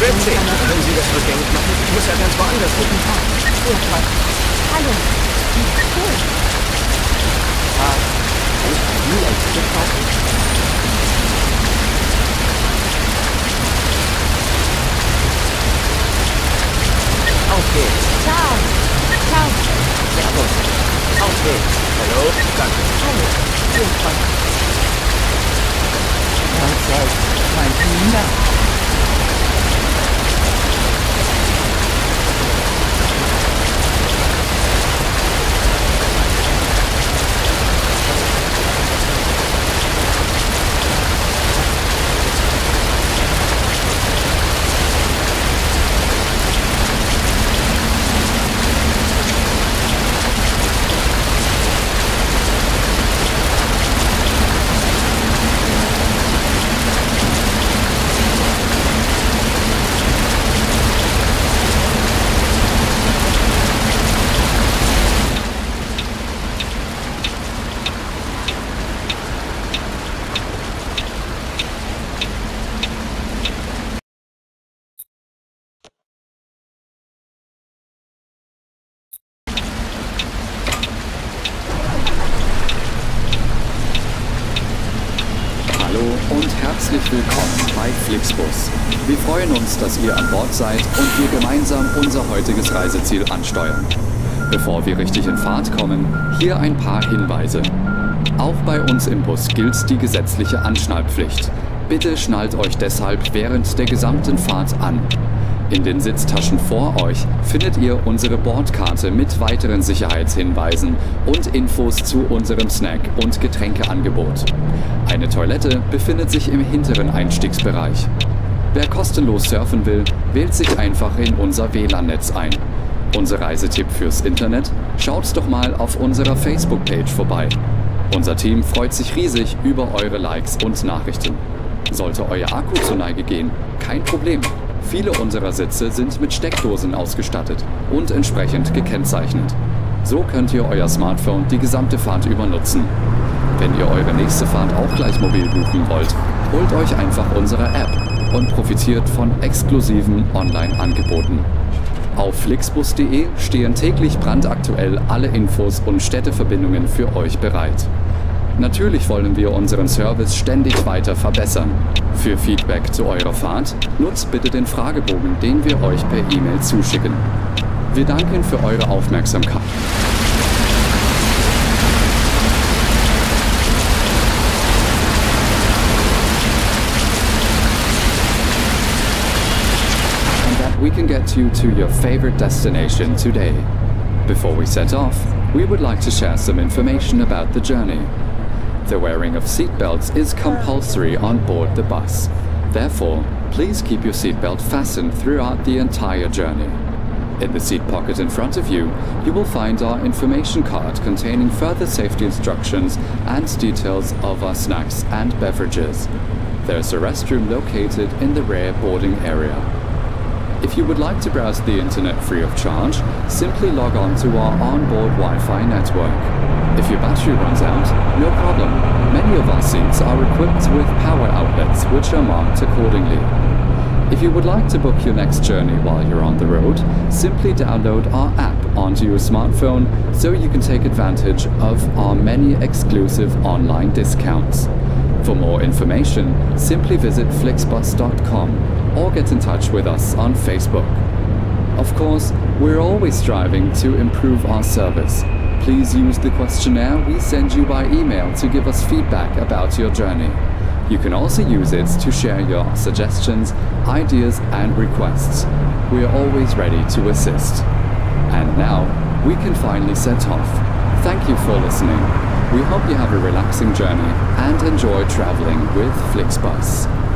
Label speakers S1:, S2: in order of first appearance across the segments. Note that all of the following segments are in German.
S1: Grüezi. Können Sie das rückgängig machen? Ich muss ja ganz woanders hin.
S2: Hallo. Cool.
S1: Ah, kann ich bei Ihnen ein Ticket kaufen? Auf geht's.
S2: Ciao. Ciao.
S1: Servus. Auf geht's. Hallo. Danke.
S2: Hallo. Sehr toll. Danke. Mein Kinder.
S3: Hallo und herzlich willkommen bei Flixbus. Wir freuen uns, dass ihr an Bord seid und wir gemeinsam unser heutiges Reiseziel ansteuern. Bevor wir richtig in Fahrt kommen, hier ein paar Hinweise. Auch bei uns im Bus gilt die gesetzliche Anschnallpflicht. Bitte schnallt euch deshalb während der gesamten Fahrt an. In den Sitztaschen vor euch findet ihr unsere Bordkarte mit weiteren Sicherheitshinweisen und Infos zu unserem Snack- und Getränkeangebot. Eine Toilette befindet sich im hinteren Einstiegsbereich. Wer kostenlos surfen will, wählt sich einfach in unser WLAN-Netz ein. Unser Reisetipp fürs Internet? Schaut doch mal auf unserer Facebook-Page vorbei. Unser Team freut sich riesig über eure Likes und Nachrichten. Sollte euer Akku zur Neige gehen, kein Problem. Viele unserer Sitze sind mit Steckdosen ausgestattet und entsprechend gekennzeichnet. So könnt ihr euer Smartphone die gesamte Fahrt über nutzen. Wenn ihr eure nächste Fahrt auch gleich mobil buchen wollt, holt euch einfach unsere App und profitiert von exklusiven Online-Angeboten. Auf flixbus.de stehen täglich brandaktuell alle Infos und Städteverbindungen für euch bereit. Natürlich wollen wir unseren Service ständig weiter verbessern. Für Feedback zu eurer Fahrt nutzt bitte den Fragebogen, den wir euch per E-Mail zuschicken. Wir danken für eure Aufmerksamkeit. Can get you to your favorite destination today. Before we set off, we would like to share some information about the journey. The wearing of seatbelts is compulsory on board the bus. Therefore, please keep your seatbelt fastened throughout the entire journey. In the seat pocket in front of you, you will find our information card containing further safety instructions and details of our snacks and beverages. There's a restroom located in the rear boarding area. If you would like to browse the internet free of charge, simply log on to our onboard Wi-Fi network. If your battery runs out, no problem. Many of our seats are equipped with power outlets which are marked accordingly. If you would like to book your next journey while you're on the road, simply download our app onto your smartphone so you can take advantage of our many exclusive online discounts. For more information, simply visit flixbus.com or get in touch with us on Facebook. Of course, we're always striving to improve our service. Please use the questionnaire we send you by email to give us feedback about your journey. You can also use it to share your suggestions, ideas, and requests. We are always ready to assist. And now, we can finally set off. Thank you for listening. We hope you have a relaxing journey and enjoy traveling with Flixbus.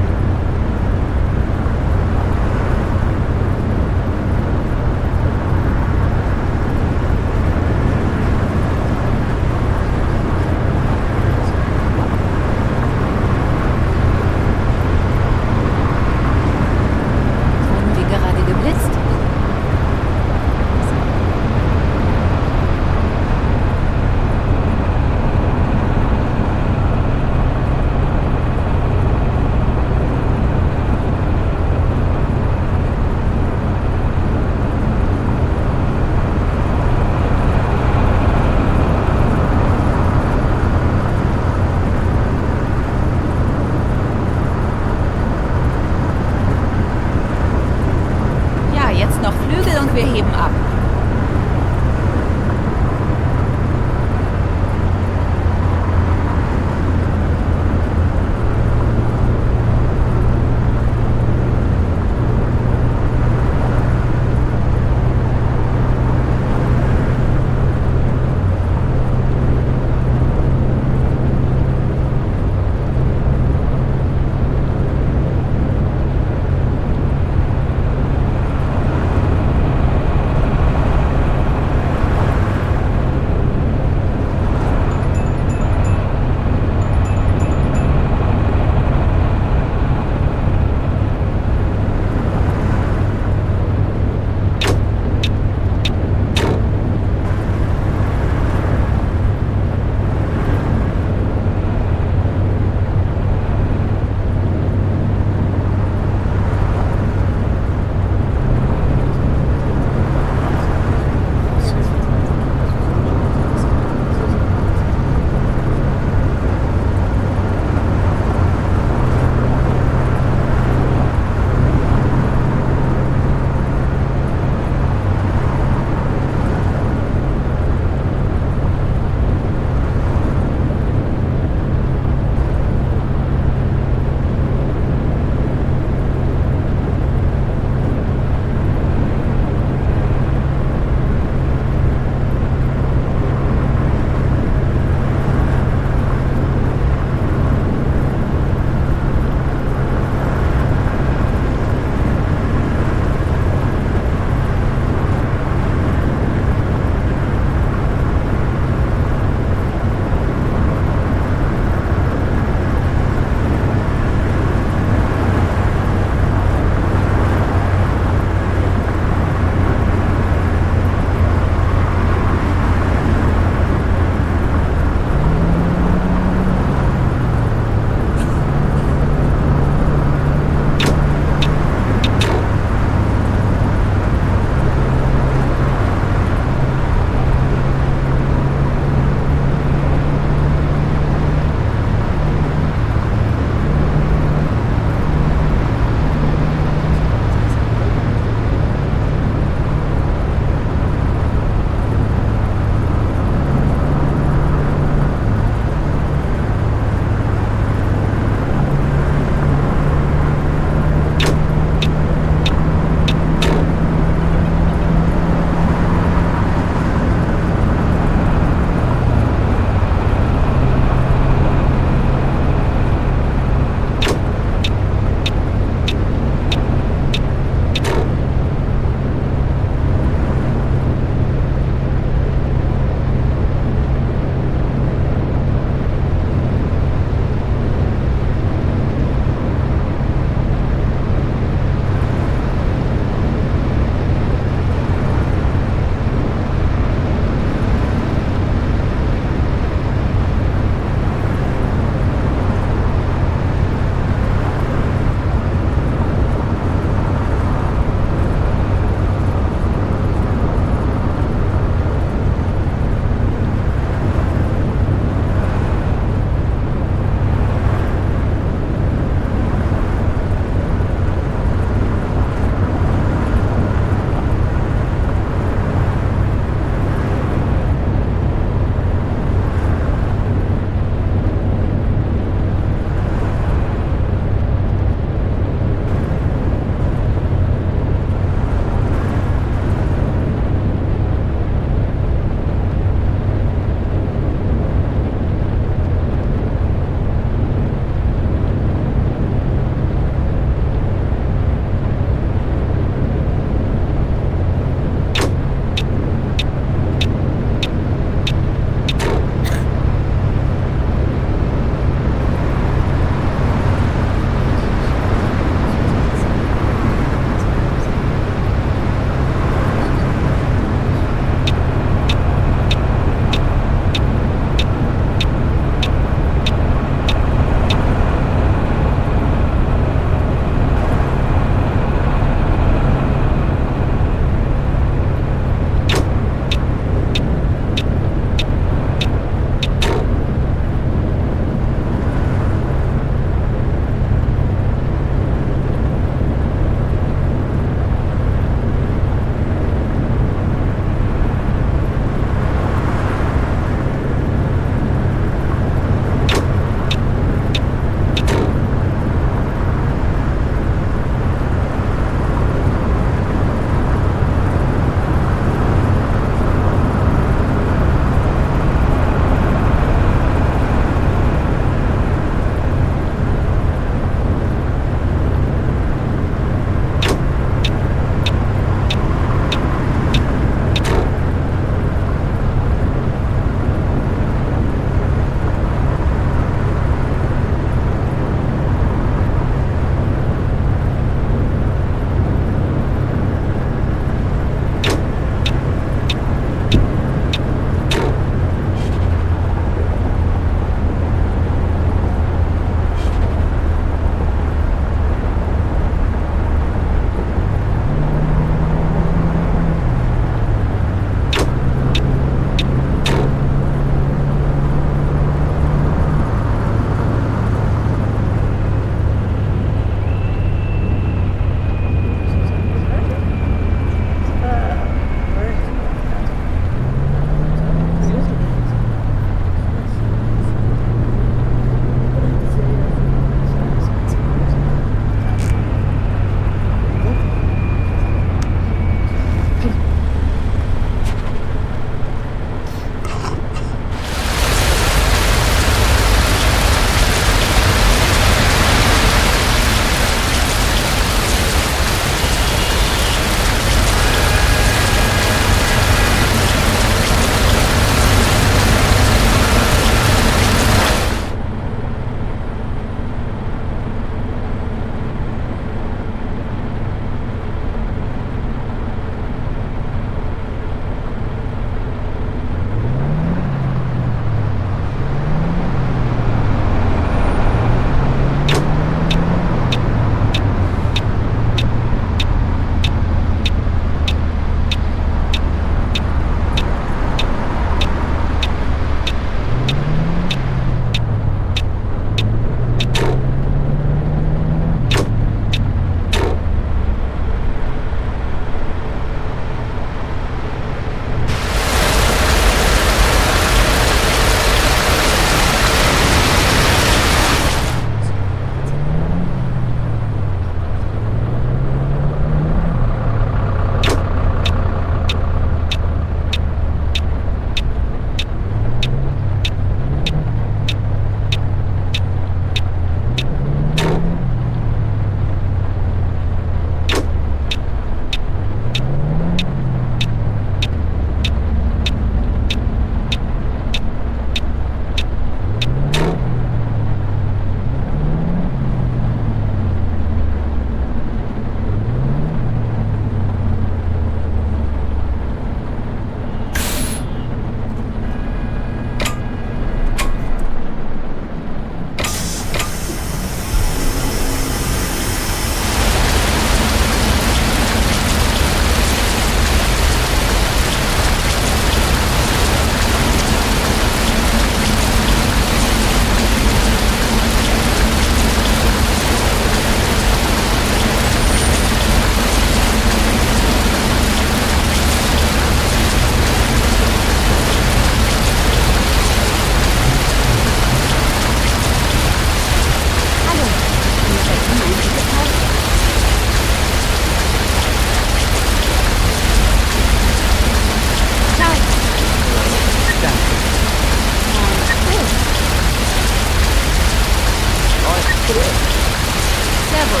S2: Several.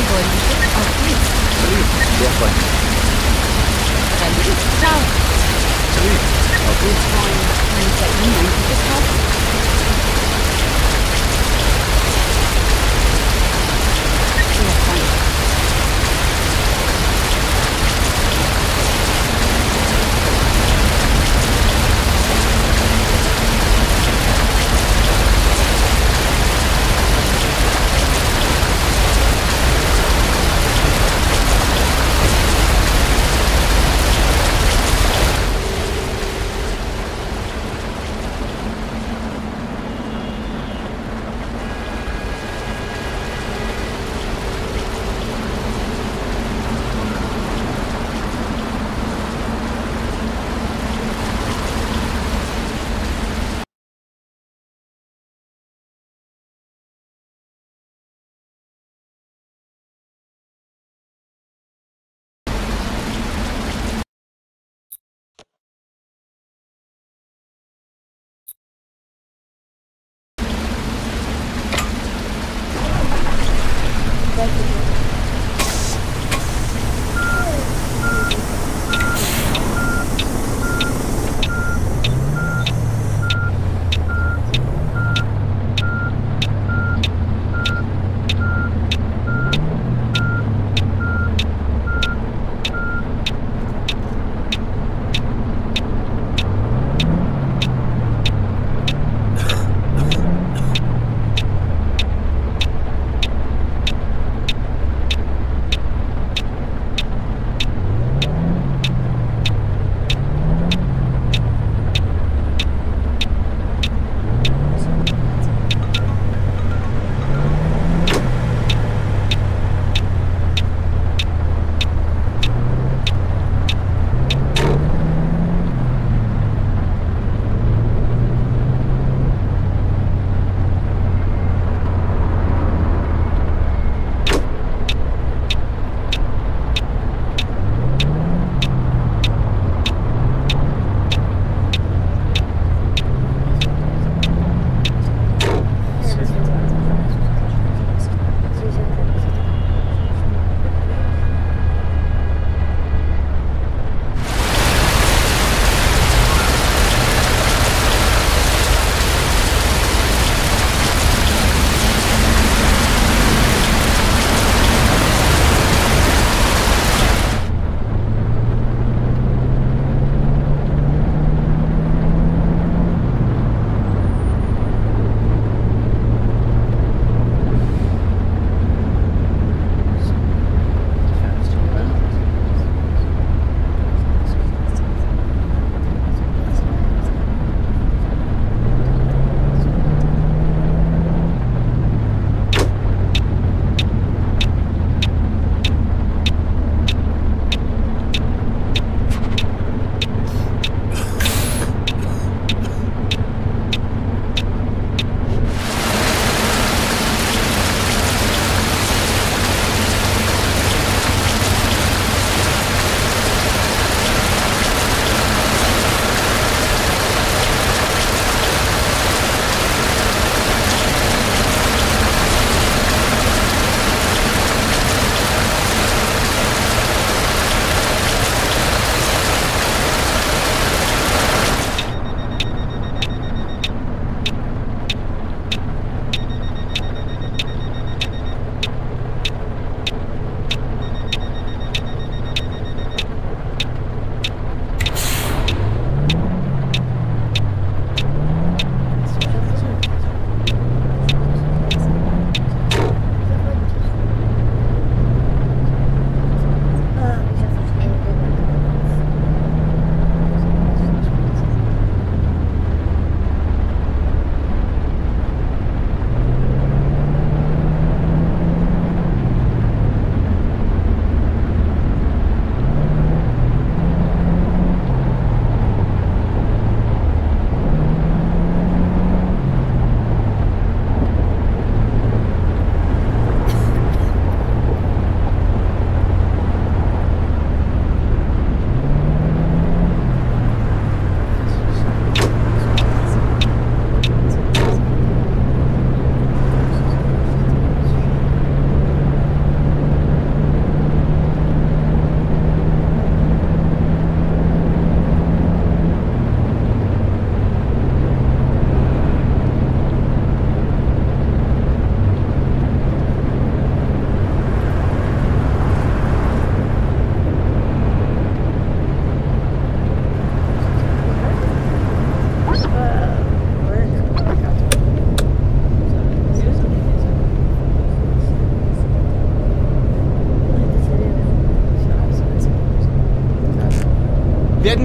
S2: Evolution of Leaf. Leaf. Lovely.
S1: A leaf tower.
S2: Leaf. A good
S1: time. And that
S2: you know,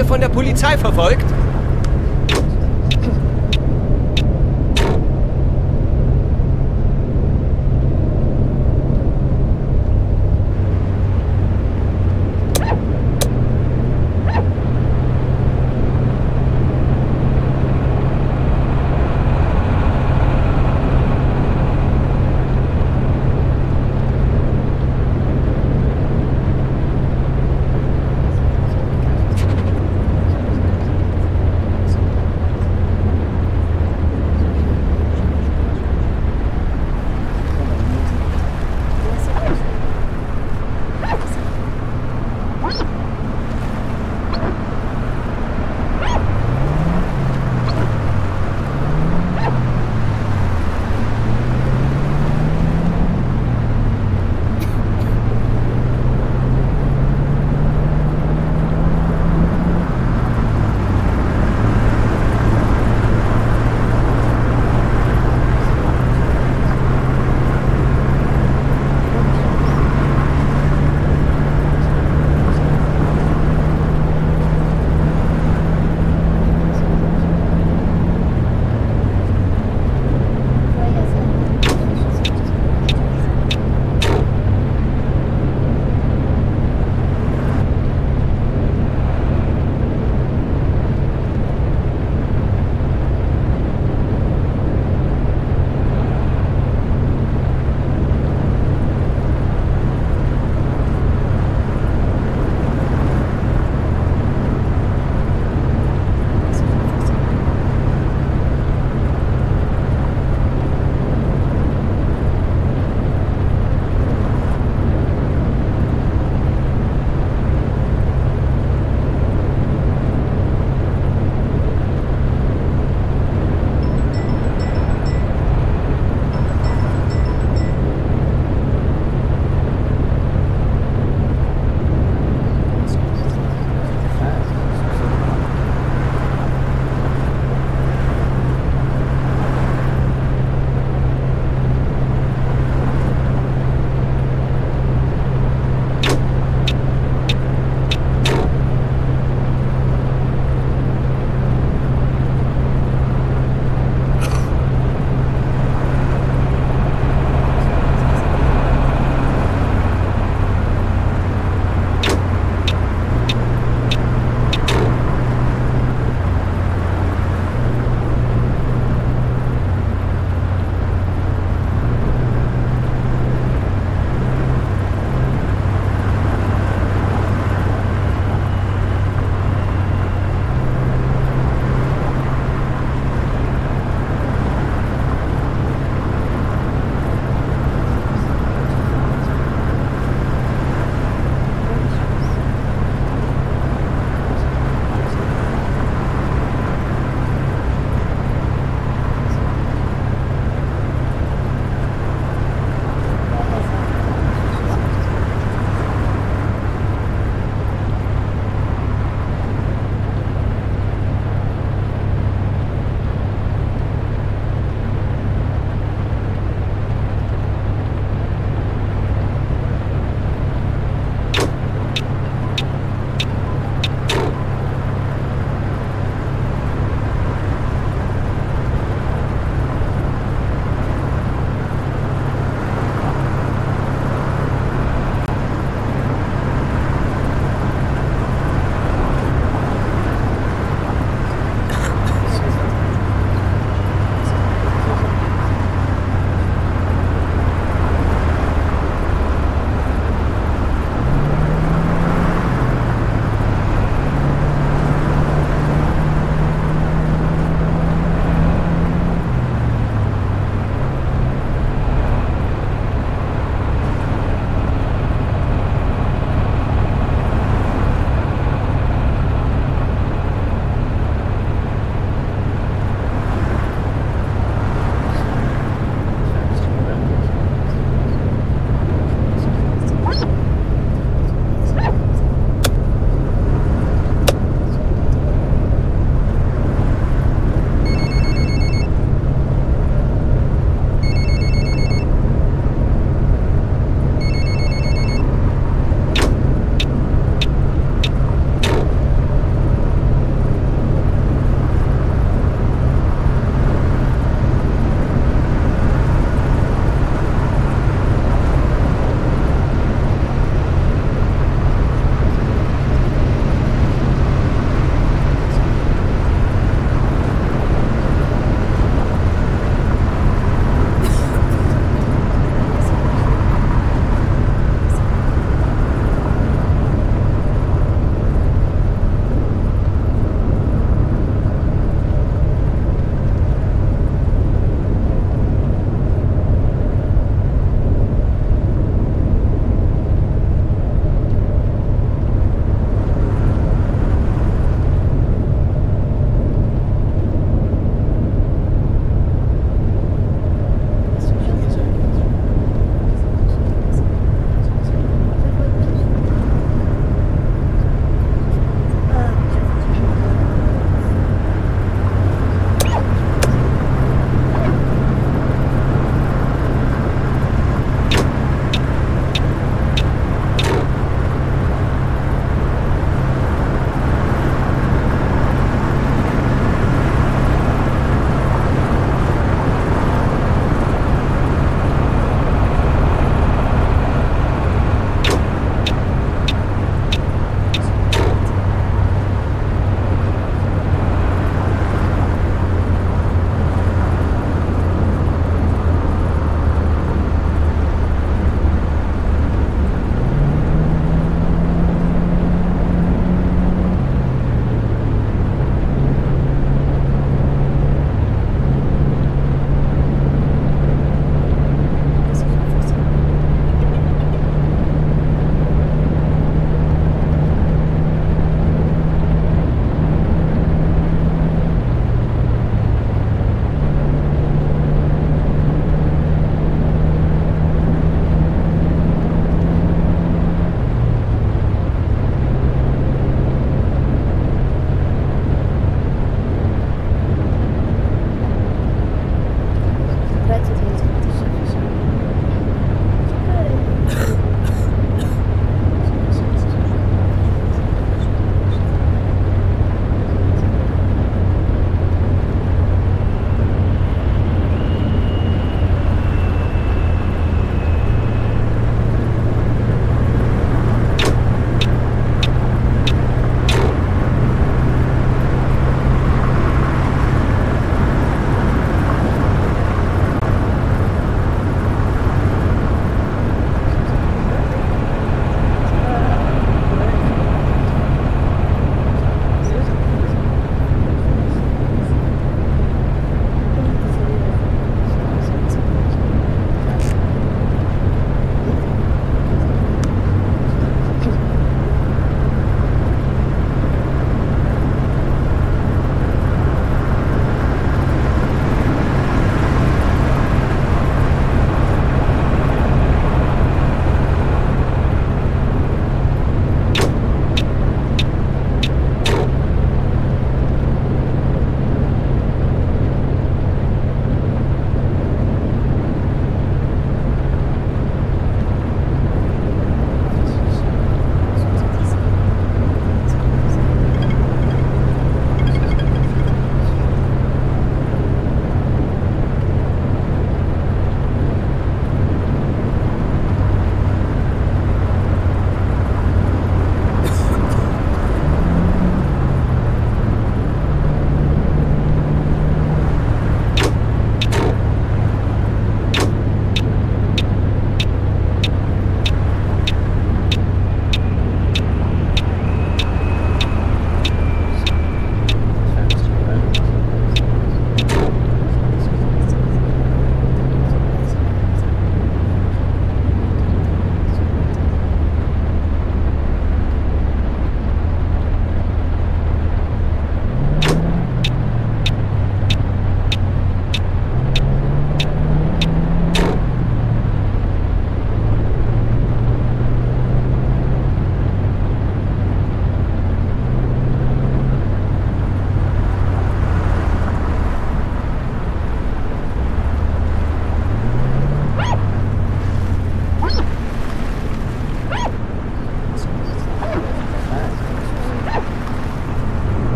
S2: wir von der Polizei verfolgt?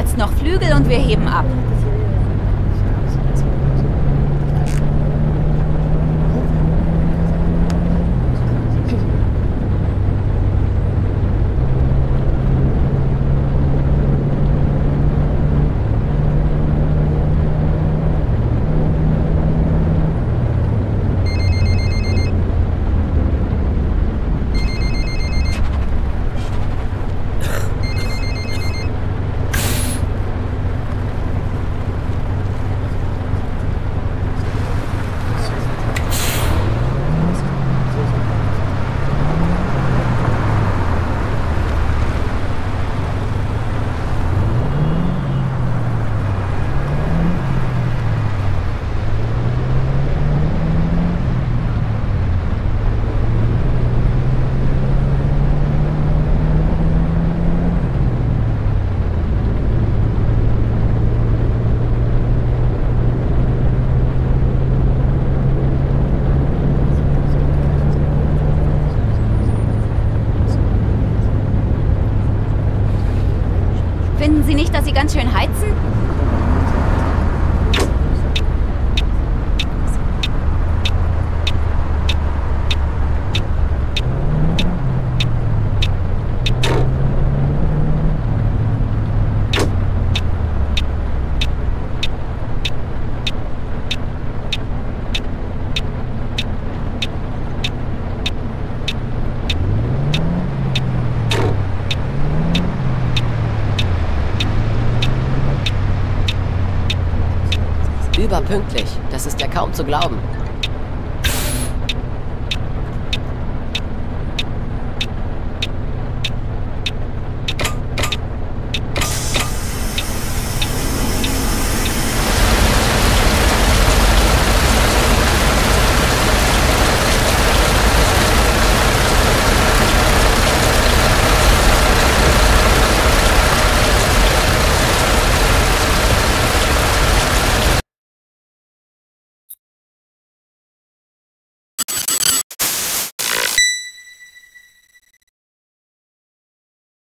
S2: jetzt noch Flügel
S4: und wir heben ab. Finden
S2: Sie nicht, dass Sie ganz schön heizen?
S5: Überpünktlich. Das ist ja kaum zu glauben.